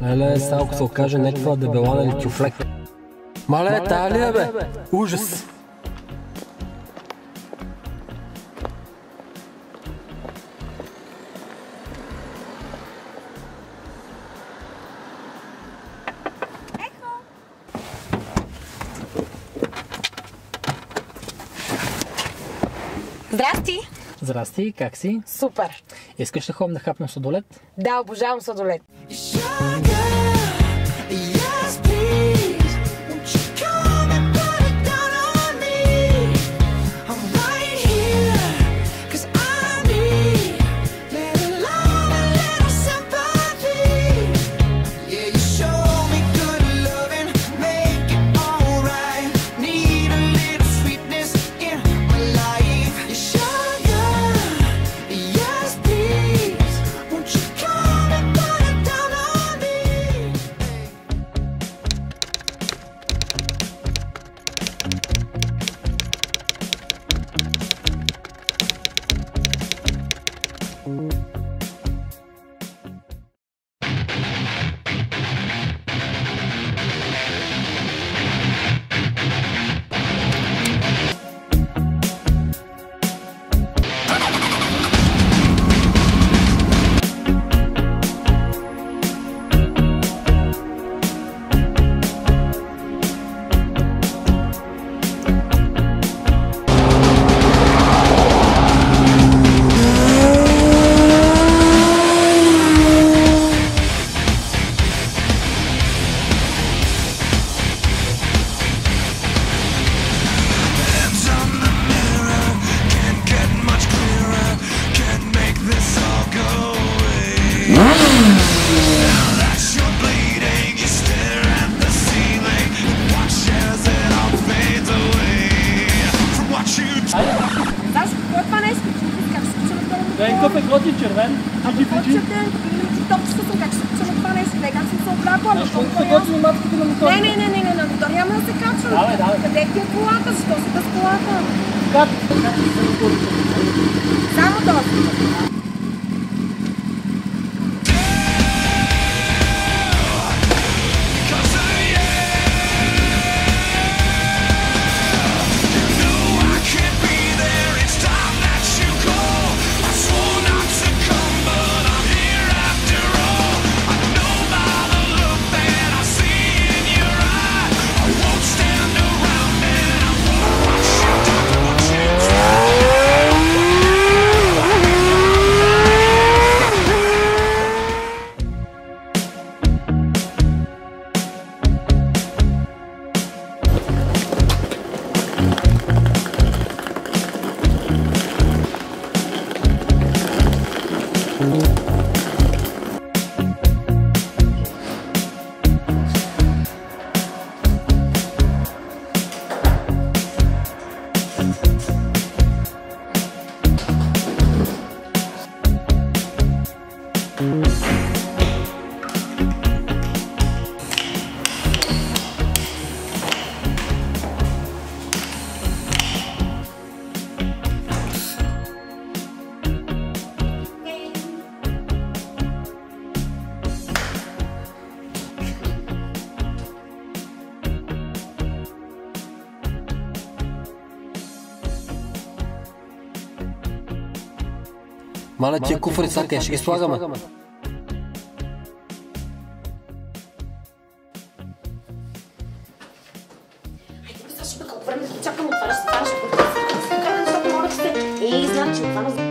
Нали, Леле, салко се окаже някаква дебела или тюфлек. Мале, тая ли е, бе? Ужас! Здрасти! Здрасти, как си? Супер! Искаш да ходим да хапнем сладолет? Да, обожавам сладолет. матките, топчета съм как се кача на 12, не как съм се обрапала. Защо не готвим матките на мотор? Не, не, не, не, не, на мотор няма да се качва. Давай, давай. Къде ти е колата? Защо си без колата? Как? Само този. Mala ce kufr sa kashi ki swaga Vamos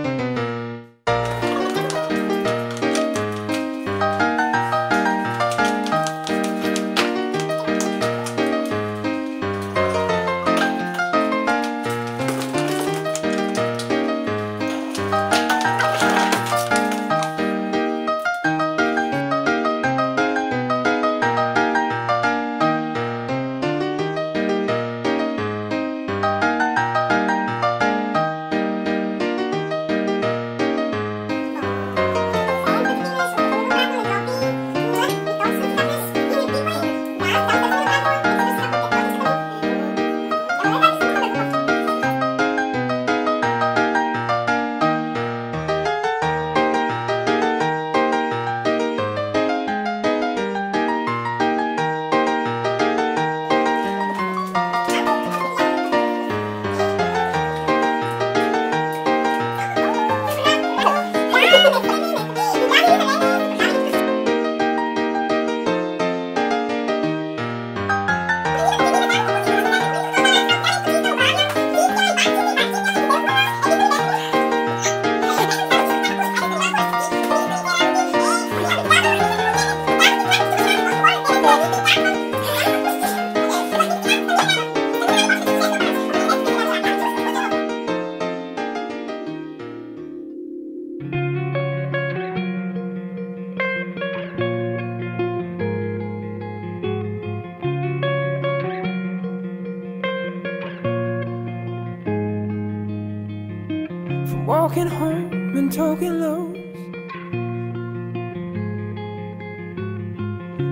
walking home and talking lows.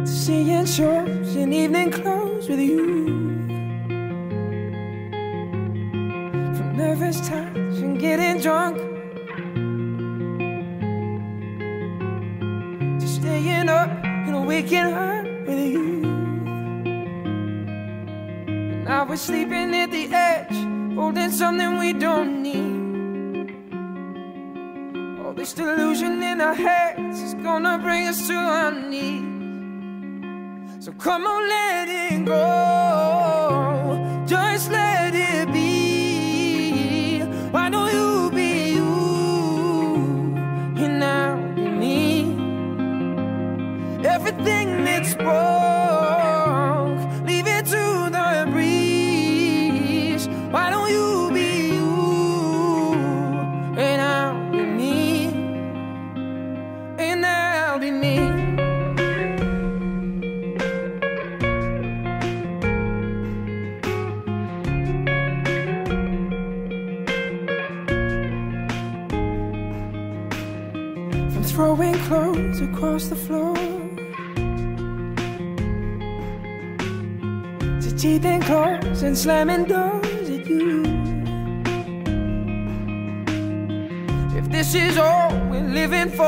To seeing shows in evening clothes with you. From nervous touch and getting drunk. To staying up and waking up with you. And now we're sleeping at the edge, holding something we don't need. This delusion in our heads is gonna bring us to our knees. So come on, let it go. To teething claws and slamming doors at you If this is all we're living for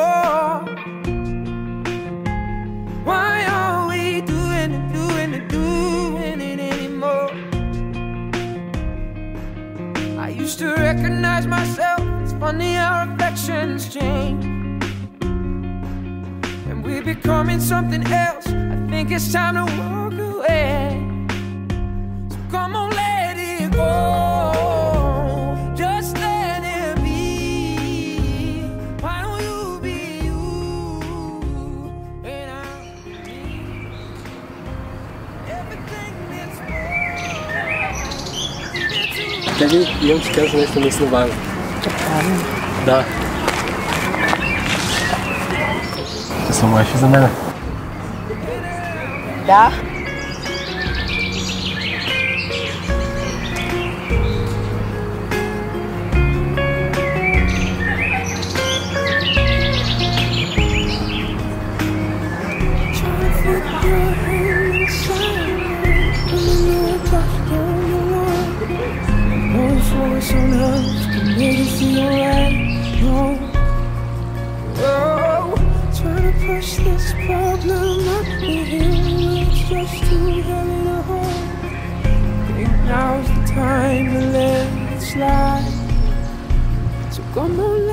Why are we doing it, doing it, doing it anymore? I used to recognize myself. It's funny how affections change. And we're becoming something else. I think it's time to walk away. Wtedy ją wskazać to jest nowa. Da. To są moje się zamiana. Da. Thank you. so much can make it feel right. No, oh, try to push this problem up the hill. It's just too heavy to hold. Think now's the time to let it slide. So come on.